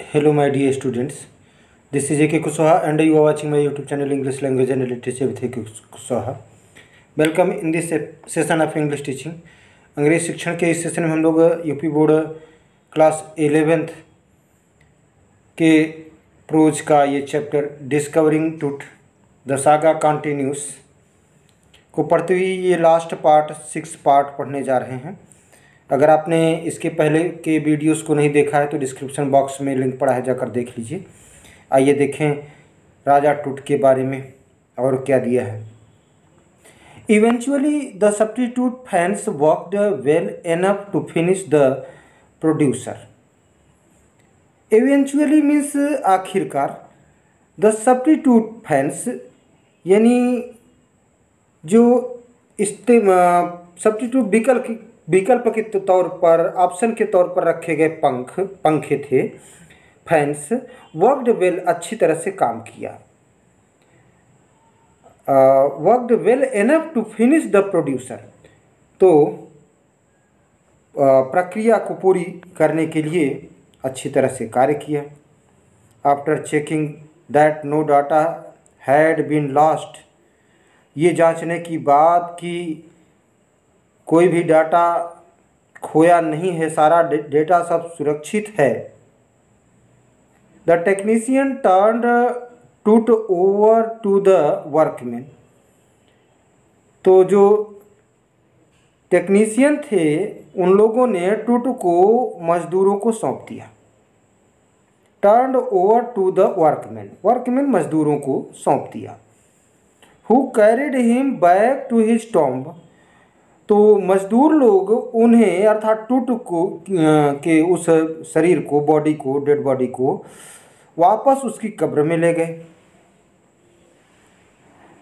Hello my dear students this is A K Kushwaha and you are watching my YouTube channel English language and literature with AK K Kushwaha welcome in this session of English teaching अंग्रेज़ शिक्षण के इस session में हम लोग UP board class eleventh के prose का ये chapter discovering Tut the saga continues को पढ़ते हुए ये लास्ट पार्ट सिक्स पार्ट पढ़ने जा रहे हैं। अगर आपने इसके पहले के वीडियोस को नहीं देखा है तो डिस्क्रिप्शन बॉक्स में लिंक पड़ा है, जाकर देख लीजिए। आइए देखें राजा टूट के बारे में और क्या दिया है। Eventually the substitute fans worked well enough to finish the producer eventually means आखिरकार द सब्टीट्यूट फैंस यानी जो इस्ते सब्टीट्यूट विकल्प विकल्प के तौर पर ऑप्शन के तौर पर रखे गए पंख, पंखे थे फैंस वर्कड वेल अच्छी तरह से काम किया। Worked well enough to finish the producer तो प्रक्रिया को पूरी करने के लिए अच्छी तरह से कार्य किया। After checking that no data had been lost ये जांचने की बात कि कोई भी डाटा खोया नहीं है, सारा डेटा सब सुरक्षित है। The technician turn Tut over to the workman. तो जो टेक्नीशियन थे, उन लोगों ने टूट को मजदूरों को सौंप दिया। Turn over to the workman. Workman मजदूरों को सौंप दिया। Who carried him back to his tomb. तो मजदूर लोग उन्हें अर्थात टूट को के उस शरीर को बॉडी को डेड बॉडी को वापस उसकी कब्र में ले गए।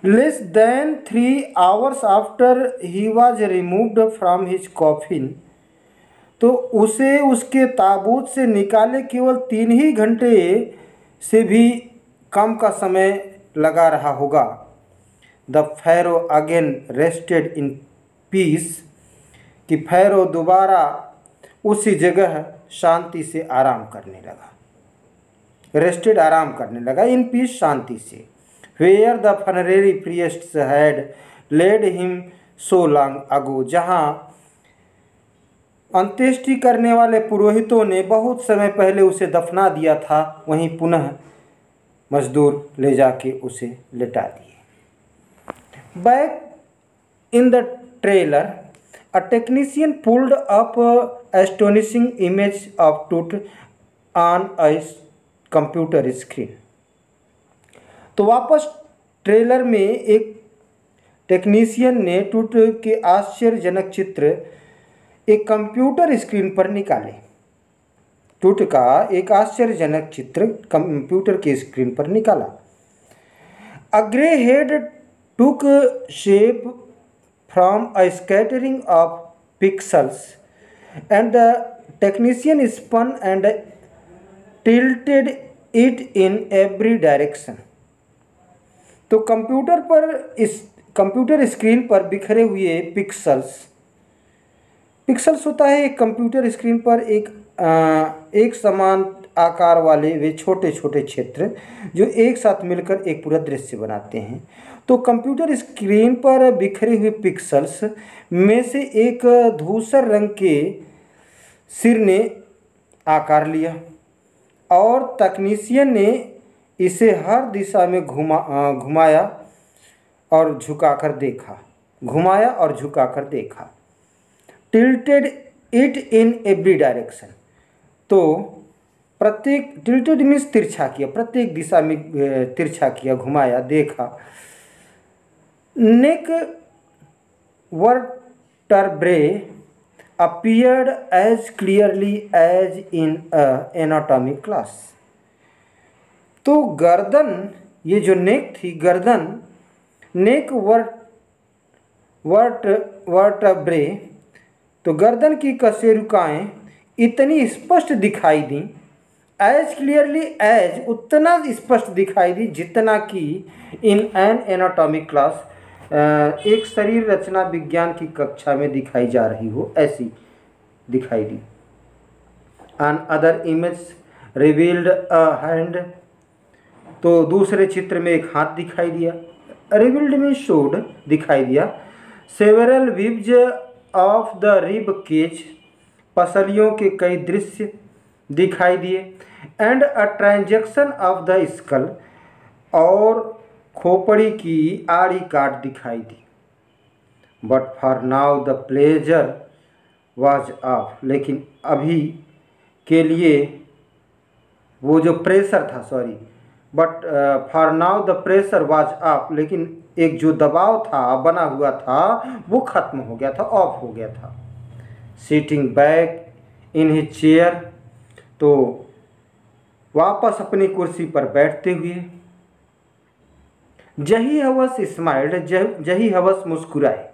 Less than three hours after he was removed from his coffin तो उसे उसके ताबूत से निकाले केवल तीन ही घंटे से भी कम का समय लगा रहा होगा। The pharaoh again rested in peace कि फैरो दोबारा उसी जगह शांति से आराम करने लगा। रेस्टेड आराम करने लगा। इन पीस शांति से। Where the funerary priest had laid him so long ago जहाँ अंत्येष्टि करने वाले पुरोहितों ने बहुत समय पहले उसे दफना दिया था, वहीं पुनः मजदूर ले जाके उसे लिटा दिए। Back in the trailer, a technician pulled up a astonishing image of Tut on a computer screen तो वापस ट्रेलर में एक टेक्नीशियन ने टूट के आश्चर्यजनक चित्र एक कंप्यूटर स्क्रीन पर निकाले। टूट का एक आश्चर्यजनक चित्र कंप्यूटर के स्क्रीन पर निकाला। A grey head took shape from a scattering of pixels and the technician spun and tilted it in every direction तो कंप्यूटर पर इस कंप्यूटर स्क्रीन पर बिखरे हुए पिक्सल्स पिक्सल्स होता है एक कंप्यूटर स्क्रीन पर एक आ, एक समान आकार वाले वे छोटे छोटे क्षेत्र जो एक साथ मिलकर एक पूरा दृश्य बनाते हैं। तो कंप्यूटर स्क्रीन पर बिखरे हुए पिक्सल्स में से एक धूसर रंग के सिर ने आकार लिया और तकनीशियन ने इसे हर दिशा में घुमा घुमाया और झुकाकर देखा। घुमाया और झुकाकर देखा। Tilted it in every direction. तो प्रत्येक टिल्टेड मीन्स तिरछा किया, प्रत्येक दिशा में तिरछा किया, घुमाया, देखा। neck vertebrae appeared as clearly as in a anatomy class तो गर्दन, ये जो नेक थी, गर्दन, नेक वर्ट वर्ट वर्टब्रे तो गर्दन की कशेरुकाएँ इतनी स्पष्ट दिखाई दी एज क्लियरली एज उतना स्पष्ट दिखाई दी जितना कि इन एन एनाटॉमिक क्लास एक शरीर रचना विज्ञान की कक्षा में दिखाई जा रही हो, ऐसी दिखाई दी। Another image revealed a hand तो दूसरे चित्र में एक हाथ दिखाई दिया। रिवील्ड में शोड दिखाई दिया। Several views of the rib cage पसलियों के कई दृश्य दिखाई दिए। And a transection of the skull और खोपड़ी की आड़ी काट दिखाई दी। But for now the pleasure was off लेकिन अभी के लिए वो जो प्रेशर था sorry but for now the pressure was off लेकिन एक जो दबाव था, बना हुआ था, वो ख़त्म हो गया था ऑफ़ हो गया था। Sitting back in his chair तो वापस अपनी कुर्सी पर बैठते हुए, जही हवस स्माइल्ड जही हवस मुस्कुराए।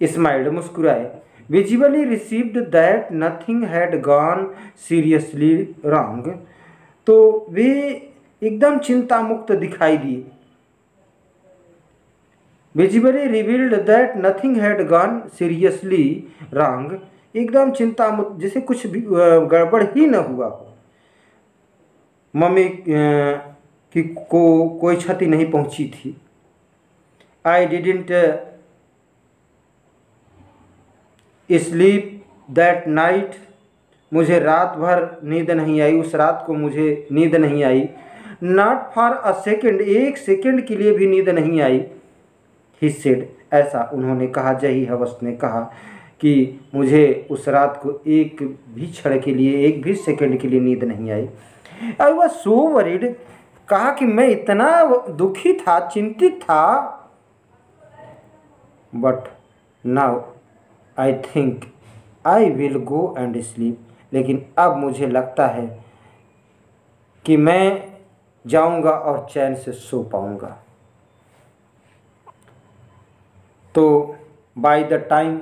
स्माइल्ड मुस्कुराए visually received that nothing had gone seriously wrong तो वे एकदम चिंता मुक्त दिखाई दिए। Visibly revealed that nothing had gone seriously wrong एकदम चिंता जैसे कुछ भी गड़बड़ ही न हुआ हो। मम्मी की को, कोई क्षति नहीं पहुँची थी। I didn't sleep that night मुझे रात भर नींद नहीं आई। उस रात को मुझे नींद नहीं आई। नॉट फॉर अ सेकेंड एक सेकेंड के लिए भी नींद नहीं आई। ही सेड ऐसा उन्होंने कहा जही हवस ने कहा। कि मुझे उस रात को एक भी क्षण के लिए, एक भी सेकंड के लिए नींद नहीं आई। आई वॉज़ सो वरीड कहा कि मैं इतना दुखी था, चिंतित था। But now I think I will go and sleep लेकिन अब मुझे लगता है कि मैं जाऊँगा और चैन से सो पाऊँगा। तो by the time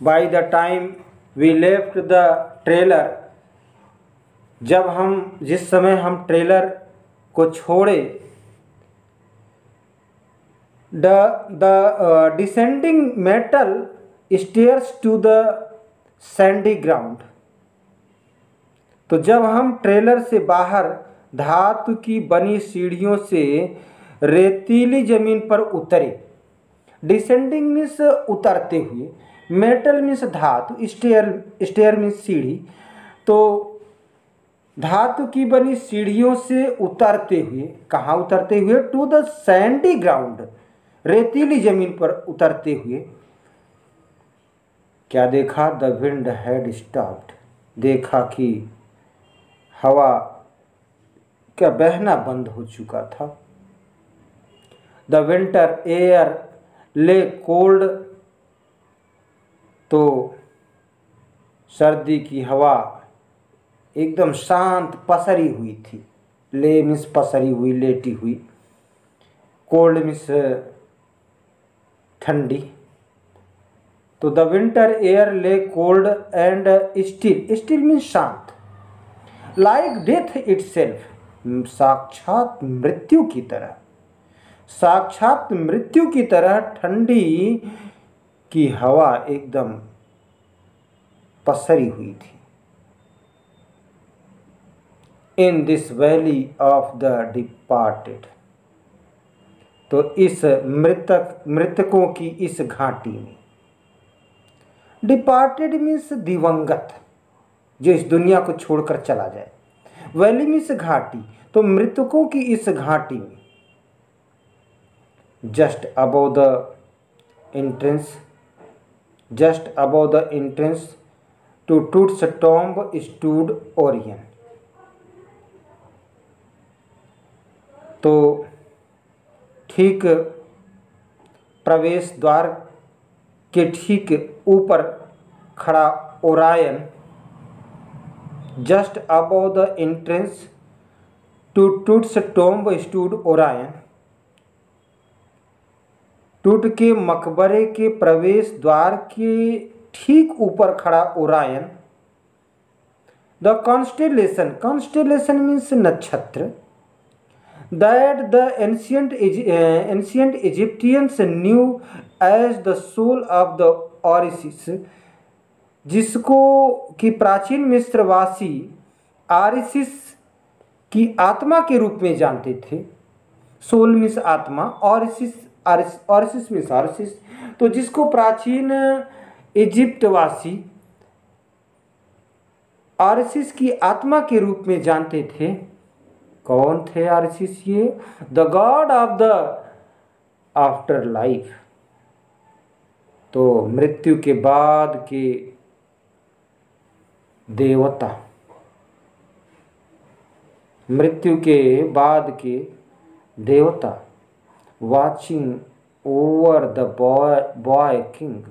by the time we left the trailer जब हम, जिस समय हम ट्रेलर को छोड़े the the descending metal stairs to the sandy ground तो जब हम ट्रेलर से बाहर धातु की बनी सीढ़ियों से रेतीली ज़मीन पर उतरे डिसेंडिंग मीन्स उतरते हुए मेटल मीन्स धातु, स्टेयर स्टेयर मीन्स सीढ़ी। तो धातु की बनी सीढ़ियों से उतरते हुए, कहाँ उतरते हुए? टू द सैंडी ग्राउंड रेतीली ज़मीन पर उतरते हुए। क्या देखा? द विंड हैड स्टॉप्ड देखा कि हवा का बहना बंद हो चुका था। The winter air lay cold तो सर्दी की हवा एकदम शांत पसरी हुई थी। ले मिस पसरी हुई, लेटी हुई। कोल्ड मिस ठंडी। तो the winter air lay cold and still. Still means शांत। लाइक डेथ इट सेल्फ साक्षात मृत्यु की तरह। साक्षात मृत्यु की तरह ठंडी की हवा एकदम पसरी हुई थी। In this valley of the departed तो इस मृतक, मृतकों की इस घाटी में। डिपार्टेड मीन्स दिवंगत, जो इस दुनिया को छोड़कर चला जाए। वैली मीन्स घाटी तो मृतकों की इस घाटी में। Just above the entrance just above the entrance to Tut's tomb stood Orion. तो ठीक प्रवेश द्वार के ठीक ऊपर खड़ा Orion just above the entrance to Tut's tomb stood Orion. Tut के मकबरे के प्रवेश द्वार के ठीक ऊपर खड़ा Orion. The constellation constellation means नक्षत्र। The ancient, uh, ancient Egyptians knew as the soul of the Orisis जिसको कि प्राचीन मिस्रवासी आरिसिस की आत्मा के रूप में जानते थे। सोल मिस आत्मा ऑरिसिस ऑरिसिस मिस ऑरिसिस तो जिसको प्राचीन इजिप्टवासी आरसिस की आत्मा के रूप में जानते थे, कौन थे आरसिस ये? The god of the afterlife तो मृत्यु के बाद के देवता। मृत्यु के बाद के देवता। Watching over the boy boy king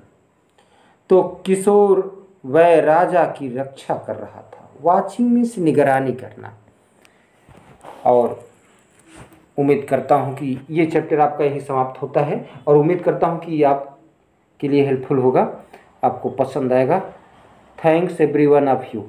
तो किशोर वह राजा की रक्षा कर रहा था। वाचिंग मीन्स निगरानी करना। और उम्मीद करता हूँ कि ये चैप्टर आपका यही समाप्त होता है। और उम्मीद करता हूँ कि आप के लिए हेल्पफुल होगा। आपको पसंद आएगा। Thanks every one of you